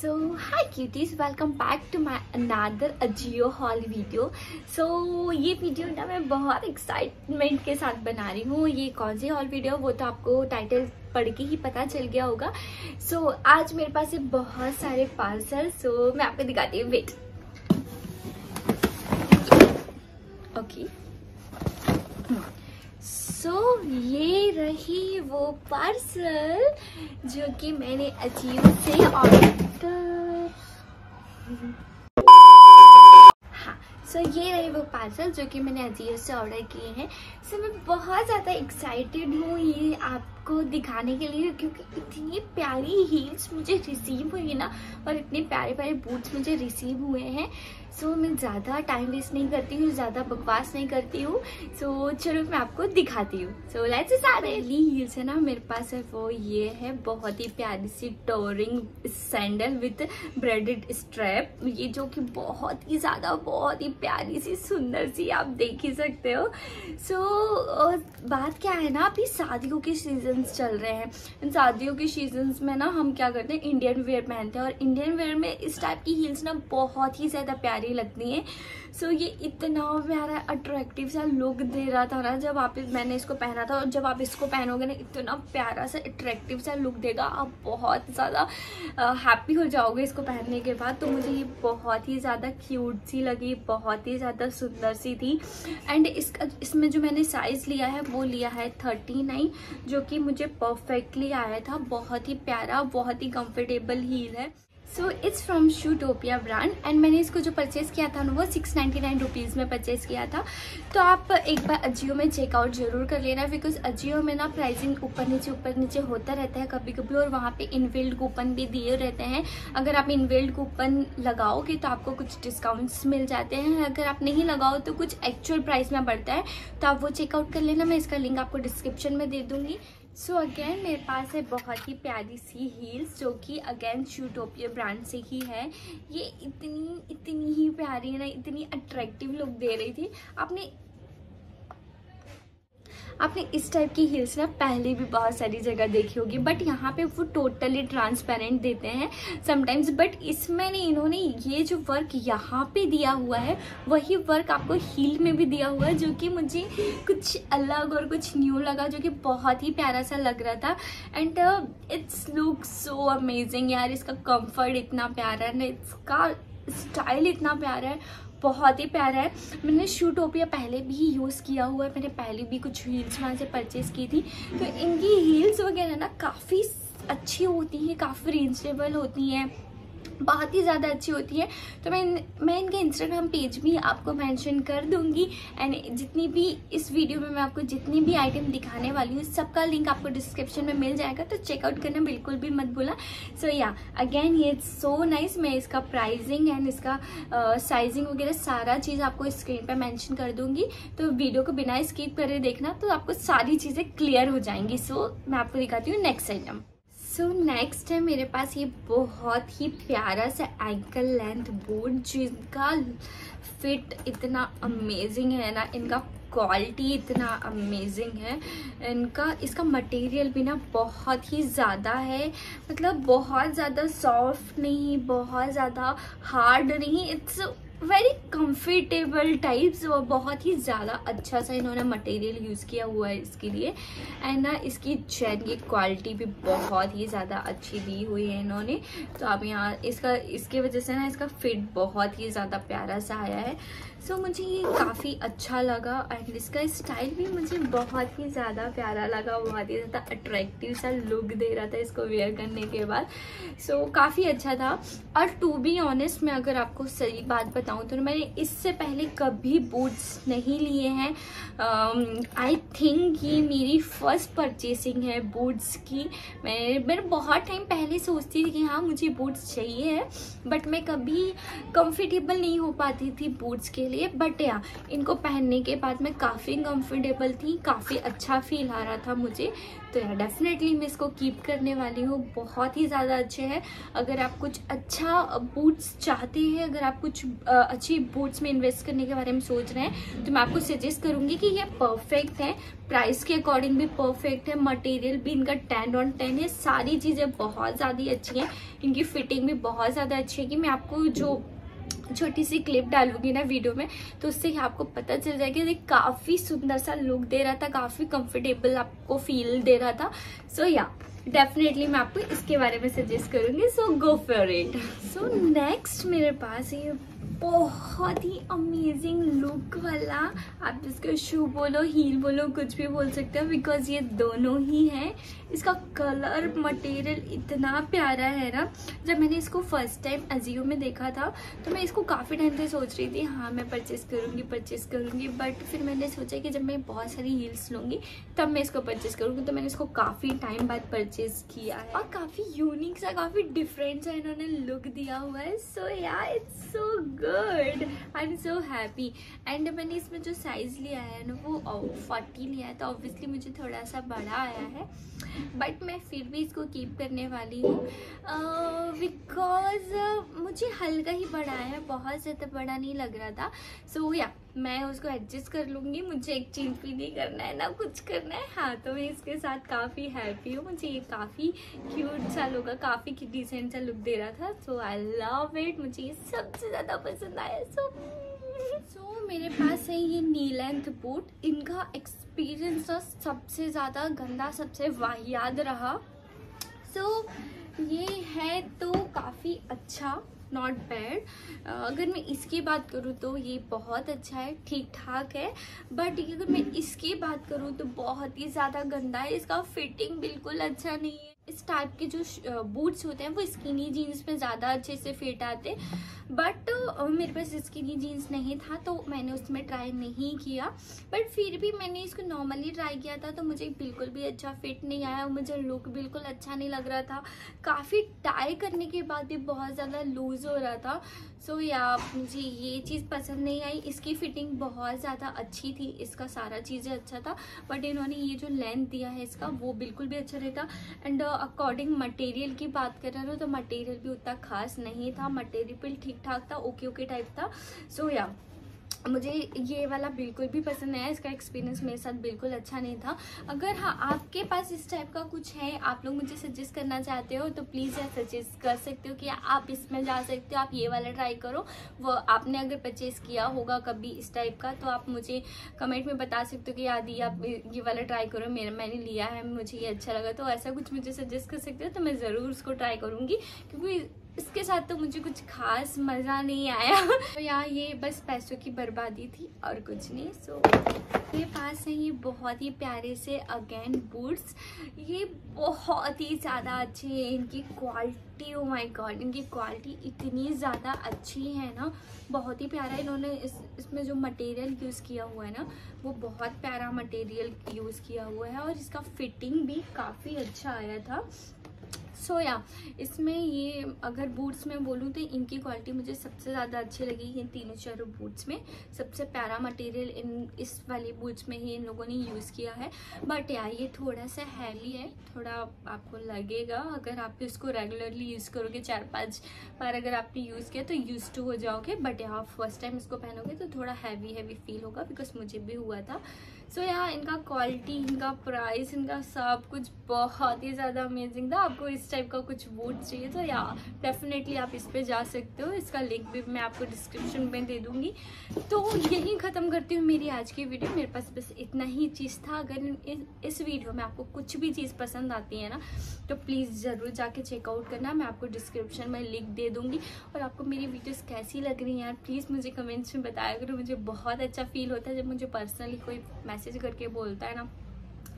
So hi cuties welcome back to my another Ajio haul video so ये video ना मैं बहुत excitement के साथ बना रही हूँ। ये कौन सी हॉल वीडियो वो तो आपको टाइटल पढ़ के ही पता चल गया होगा। सो so, आज मेरे पास ये बहुत सारे पार्सल सो so, मैं आपको दिखाती हूँ। वेट ओके सो so, ये रही वो पार्सल जो कि मैंने अजीब से ऑर्डर हाँ सो ये रहे वो पार्सल जो कि मैंने अजीब से ऑर्डर किए हैं। सो मैं बहुत ज़्यादा एक्साइटेड हूँ ये आपको दिखाने के लिए क्योंकि इतनी प्यारी हील्स मुझे रिसीव हुई है ना और इतने प्यारे प्यारे बूट्स मुझे रिसीव हुए हैं। सो so, मैं ज़्यादा टाइम वेस्ट नहीं करती हूँ ज़्यादा बकवास नहीं करती हूँ। सो so, चलो मैं आपको दिखाती हूँ। सो लेट्स पहली हील्स है ना मेरे पास है वो ये है बहुत ही प्यारी सी toe ring sandal with braided strap ये जो कि बहुत ही ज़्यादा बहुत ही प्यारी सी सुंदर सी आप देख ही सकते हो। सो so, बात क्या है ना अभी शादियों के सीजन्स चल रहे हैं। इन शादियों के सीजन्स में ना हम क्या करते हैं इंडियन वेयर पहनते हैं। और इंडियन वेयर में इस टाइप की हील्स ना बहुत ही ज़्यादा प्यारी प्यारी लगती हैं। सो so, ये इतना प्यारा अट्रैक्टिव सा लुक दे रहा था ना जब आप मैंने इसको पहना था और जब आप इसको पहनोगे ना इतना प्यारा सा अट्रैक्टिव सा लुक देगा आप बहुत ज़्यादा हैप्पी हो जाओगे इसको पहनने के बाद। तो मुझे ये बहुत ही ज़्यादा क्यूट सी लगी बहुत ही ज़्यादा सुंदर सी थी। एंड इसका इसमें जो मैंने साइज़ लिया है वो लिया है थर्टी नाइन जो कि मुझे परफेक्टली आया था। बहुत ही प्यारा बहुत ही कंफर्टेबल हील है। So it's from Shoetopia brand and मैंने इसको जो परचेज़ किया था वो सिक्स नाइन्टी नाइन रुपीज़ में परचेज़ किया था। तो आप एक बार अजियो में चेकआउट ज़रूर कर लेना बिकॉज़ अजियो में ना प्राइसिंग ऊपर नीचे ऊपर नीचे होता रहता है कभी कभी और वहाँ पे इनविल्ड कूपन भी दिए रहते हैं। अगर आप इनविल्ड कूपन लगाओगे तो आपको कुछ डिस्काउंट्स मिल जाते हैं। अगर आप नहीं लगाओ तो कुछ एक्चुअल प्राइस में बढ़ता है। तो आप वो चेकआउट कर लेना, मैं इसका लिंक आपको डिस्क्रिप्शन में दे दूँगी। सो so अगेन मेरे पास है बहुत ही प्यारी सी हील्स जो कि अगेन शूटोपिया ब्रांड से ही है। ये इतनी इतनी ही प्यारी है ना, इतनी अट्रैक्टिव लुक दे रही थी। आपने आपने इस टाइप की हील्स ना पहले भी बहुत सारी जगह देखी होगी बट यहाँ पे वो टोटली ट्रांसपेरेंट देते हैं समटाइम्स बट इसमें नहीं, इन्होंने ये जो वर्क यहाँ पे दिया हुआ है, वही वर्क आपको हील में भी दिया हुआ है, जो कि मुझे कुछ अलग और कुछ न्यू लगा, जो कि बहुत ही प्यारा सा लग रहा था। And it's look so amazing यार, इसका कंफर्ट इतना प्यारा है, इसका स्टाइल इतना प्यारा है। बहुत ही प्यारा है। मैंने शू शूटोपिया पहले भी यूज़ किया हुआ है। मैंने पहले भी कुछ हील्स वहाँ से परचेज़ की थी। तो इनकी हील्स वगैरह ना काफ़ी अच्छी होती हैं, काफ़ी रीजनेबल होती हैं। बहुत ही ज़्यादा अच्छी होती है। तो मैं मैं इनके इंस्टाग्राम पेज भी आपको मेंशन कर दूँगी। एंड जितनी भी इस वीडियो में मैं आपको जितनी भी आइटम दिखाने वाली हूँ सबका लिंक आपको डिस्क्रिप्शन में मिल जाएगा। तो चेकआउट करना बिल्कुल भी मत भूला सो या अगेन ये सो नाइस मैं इसका प्राइजिंग एंड इसका साइजिंग uh, वगैरह सारा चीज़ आपको स्क्रीन पर मैंशन कर दूँगी। तो वीडियो को बिना स्किप करे देखना तो आपको सारी चीज़ें क्लियर हो जाएँगी। सो so, मैं आपको दिखाती हूँ नेक्स्ट आइटम सो नेक्स्ट है मेरे पास ये बहुत ही प्यारा सा एंकल लेंथ बूट जिनका फिट इतना अमेजिंग है ना, इनका क्वालिटी इतना अमेजिंग है। इनका, इसका मटेरियल भी ना बहुत ही ज़्यादा है। मतलब बहुत ज़्यादा सॉफ्ट नहीं, बहुत ज़्यादा हार्ड नहीं इट्स वेरी कंफर्टेबल टाइप्स और बहुत ही ज़्यादा अच्छा सा इन्होंने मटेरियल यूज़ किया हुआ है इसके लिए। एंड ना इसकी चैन की क्वालिटी भी बहुत ही ज़्यादा अच्छी दी हुई है इन्होंने। तो आप यहाँ, इसका, इसके वजह से ना इसका फिट बहुत ही ज़्यादा प्यारा सा आया है। सो so, मुझे ये काफ़ी अच्छा लगा एंड इसका स्टाइल भी मुझे बहुत ही ज़्यादा प्यारा लगा बहुत ही ज़्यादा अट्रैक्टिव सा लुक दे रहा था इसको वेयर करने के बाद। सो so, काफ़ी अच्छा था। और टू बी ऑनेस्ट मैं अगर आपको सही बात बताऊँ तो मैंने इससे पहले कभी बूट्स नहीं लिए हैं। आई um, थिंक ये मेरी फ़र्स्ट परचेसिंग है बूट्स की। मैं मैं बहुत टाइम पहले सोचती थी कि हाँ मुझे बूट्स चाहिए है बट मैं कभी कंफर्टेबल नहीं हो पाती थी बूट्स के लिए। लिए बट या इनको पहनने के बाद मैं काफ़ी कंफर्टेबल थी, काफ़ी अच्छा फील आ रहा था मुझे। तो यार डेफिनेटली मैं इसको कीप करने वाली हूँ। बहुत ही ज़्यादा अच्छे हैं। अगर आप कुछ अच्छा बूट्स चाहते हैं, अगर आप कुछ अच्छी बूट्स में इन्वेस्ट करने के बारे में सोच रहे हैं तो मैं आपको सजेस्ट करूँगी कि ये परफेक्ट है। प्राइस के अकॉर्डिंग भी परफेक्ट है। मटेरियल भी इनका टेन ऑन टेन है। सारी चीज़ें बहुत ज़्यादा अच्छी हैं। इनकी फिटिंग भी बहुत ज़्यादा अच्छी है कि मैं आपको जो छोटी सी क्लिप डालूँगी ना वीडियो में तो उससे आपको पता चल जाएगा कि काफ़ी सुंदर सा लुक दे रहा था काफ़ी कंफर्टेबल आपको फील दे रहा था। So so, yeah yeah, definitely मैं आपको इसके बारे में सजेस्ट करूँगी so go for it so next मेरे पास ये बहुत ही अमेजिंग लुक वाला। आप जिसको शू बोलो हील बोलो, कुछ भी बोल सकते हो बिकॉज़ ये दोनों ही हैं। इसका कलर मटेरियल इतना प्यारा है ना। जब मैंने इसको फ़र्स्ट टाइम अजियो में देखा था तो मैं इसको काफ़ी टाइम से सोच रही थी हाँ मैं परचेस करूँगी परचेस करूँगी बट फिर मैंने सोचा कि जब मैं बहुत सारी हील्स लूँगी, तब मैं इसको परचेस करूँगी। तो मैंने इसको काफ़ी टाइम बाद परचेस किया है। और काफ़ी यूनिक सा, काफ़ी डिफरेंट सा इन्होंने लुक दिया हुआ है। So yeah it's so good I am so happy and मैंने इसमें जो साइज़ लिया है ना वो फोर्टी लिया है तो ऑब्वियसली मुझे थोड़ा सा बड़ा आया है। बट मैं फिर भी इसको कीप करने वाली हूँ। बिकॉज़ uh, मुझे हल्का ही बड़ा है बहुत ज़्यादा बड़ा नहीं लग रहा था। सो so, या yeah, मैं उसको एडजस्ट कर लूँगी मुझे एक चीज़ भी नहीं करना है ना कुछ करना है। हाँ तो मैं इसके साथ काफ़ी हैप्पी हूँ। मुझे ये काफ़ी क्यूट सा लुक काफ़ी डिसेंट सा लुक दे रहा था। सो आई लव इट मुझे ये सबसे ज़्यादा पसंद आया। सो सो मेरे पास है ये नी लेंथ बूट इनका एक्सपीरियंस तो सबसे ज़्यादा गंदा सबसे वाहियात रहा। सो so, ये है तो काफ़ी अच्छा। नॉट बैड अगर मैं इसकी बात करूँ तो ये बहुत अच्छा है ठीक ठाक है बट अगर मैं इसकी बात करूँ तो बहुत ही ज़्यादा गंदा है, इसका फिटिंग बिल्कुल अच्छा नहीं है। इस टाइप के जो बूट्स होते हैं वो स्किनी जीन्स में ज़्यादा अच्छे से फिट आते। बट मेरे पास स्किनी जीन्स नहीं था तो मैंने उसमें ट्राई नहीं किया। बट फिर भी मैंने इसको नॉर्मली ट्राई किया था तो मुझे बिल्कुल भी अच्छा फिट नहीं आया मुझे लुक बिल्कुल अच्छा नहीं लग रहा था। काफ़ी टाई करने के बाद भी बहुत ज़्यादा लूज़ हो रहा था। सो so, या मुझे ये चीज़ पसंद नहीं आई। इसकी फिटिंग बहुत ज़्यादा अच्छी थी। इसका सारा चीज़ें अच्छा था। बट इन्होंने ये जो लेंथ दिया है इसका वो बिल्कुल भी अच्छा रहता एंड अकॉर्डिंग मटेरियल की बात कर रहे हो तो मटेरियल भी उतना खास नहीं था मटेरियल ठीक ठाक था ओके ओके टाइप था। सो so, या मुझे ये वाला बिल्कुल भी पसंद नहीं आया, इसका एक्सपीरियंस मेरे साथ बिल्कुल अच्छा नहीं था। अगर हाँ आपके पास इस टाइप का कुछ है, आप लोग मुझे सजेस्ट करना चाहते हो तो प्लीज़ यार सजेस्ट कर सकते हो कि आप इसमें जा सकते हो, आप ये वाला ट्राई करो। वो आपने अगर परचेज़ किया होगा कभी इस टाइप का तो आप मुझे कमेंट में बता सकते हो कि आदि, आप ये वाला ट्राई करो, मेरा, मैंने लिया है, मुझे ये अच्छा लगा तो ऐसा कुछ मुझे सजेस्ट कर सकते हो तो मैं ज़रूर उसको ट्राई करूँगी, क्योंकि इसके साथ तो मुझे कुछ खास मज़ा नहीं आया। तो यहाँ ये बस पैसों की बर्बादी थी और कुछ नहीं। सो ये पास है ये बहुत ही प्यारे से अगेन बूट्स ये बहुत ही ज़्यादा अच्छे हैं। इनकी क्वालिटी ओ माय गॉड इनकी क्वालिटी इतनी ज़्यादा अच्छी है ना। बहुत ही प्यारा इन्होंने इस, इसमें जो मटेरियल यूज़ किया हुआ है ना, वो बहुत प्यारा मटेरियल यूज़ किया हुआ है। और इसका फिटिंग भी काफ़ी अच्छा आया था। सो या इसमें ये अगर बूट्स में बोलूँ तो इनकी क्वालिटी मुझे सबसे ज़्यादा अच्छी लगी इन तीनों चारों बूट्स में। सबसे प्यारा मटेरियल इन इस वाले बूट्स में ही इन लोगों ने यूज़ किया है। बट यार ये थोड़ा सा हैवी है, थोड़ा आपको लगेगा। अगर आप इसको रेगुलरली यूज़ करोगे, चार पाँच बार अगर आपने यूज़ किया तो यूज़ टू हो जाओगे। बट यहाँ फ़र्स्ट टाइम इसको पहनोगे तो थोड़ा हैवी हैवी फील होगा बिकॉज़ मुझे भी हुआ था। सो so, यहाँ इनका क्वालिटी इनका प्राइस इनका सब कुछ बहुत ही ज़्यादा अमेजिंग था। आपको इस टाइप का कुछ बूट चाहिए तो या डेफिनेटली आप इस पर जा सकते हो। इसका लिंक भी मैं आपको डिस्क्रिप्शन में दे दूँगी। तो यही ख़त्म करती हूँ मेरी आज की वीडियो मेरे पास बस इतना ही चीज़ था। अगर इस इस वीडियो में आपको कुछ भी चीज़ पसंद आती है ना तो प्लीज़ ज़रूर जाके चेकआउट करना। मैं आपको डिस्क्रिप्शन में लिंक दे दूँगी। और आपको मेरी वीडियोज़ कैसी लग रही हैं यार प्लीज़ मुझे कमेंट्स में बताया करो। मुझे बहुत अच्छा फील होता है जब मुझे पर्सनली कोई मैसेज करके बोलता है ना,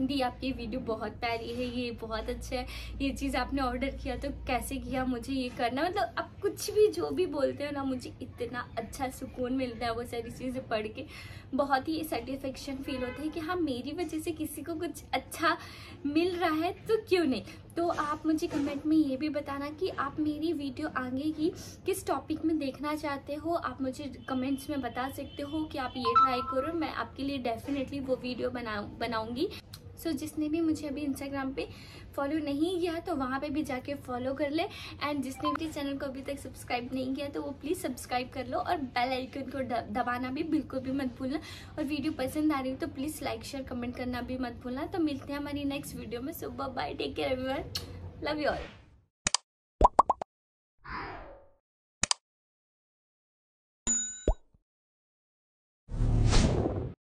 दी, आपकी वीडियो बहुत प्यारी है, ये बहुत अच्छा है, ये चीज़ आपने ऑर्डर किया तो कैसे किया, मुझे ये करना मतलब आप कुछ भी, जो भी बोलते हो ना, मुझे इतना अच्छा सुकून मिलता है वो सारी चीज़ें पढ़ के। बहुत ही सेटिस्फेक्शन फील होता है कि हाँ मेरी वजह से किसी को कुछ अच्छा मिल रहा है तो क्यों नहीं? तो आप मुझे कमेंट में ये भी बताना कि आप मेरी वीडियो आगे की किस टॉपिक में देखना चाहते हो? आप मुझे कमेंट्स में बता सकते हो कि आप ये ट्राई करो, मैं आपके लिए डेफिनेटली वो वीडियो बना बनाऊँगी। सो so, जिसने भी मुझे अभी इंस्टाग्राम पे फॉलो नहीं किया तो वहाँ पे भी जाके फॉलो कर ले। एंड जिसने भी चैनल को अभी तक सब्सक्राइब नहीं किया तो वो प्लीज़ सब्सक्राइब कर लो और बेल आइकन को दबाना भी बिल्कुल भी मत भूलना। और वीडियो पसंद आ रही हो तो प्लीज़ लाइक शेयर कमेंट करना भी मत भूलना। तो मिलते हैं हमारी नेक्स्ट वीडियो में। सुबह bye take care everyone love you all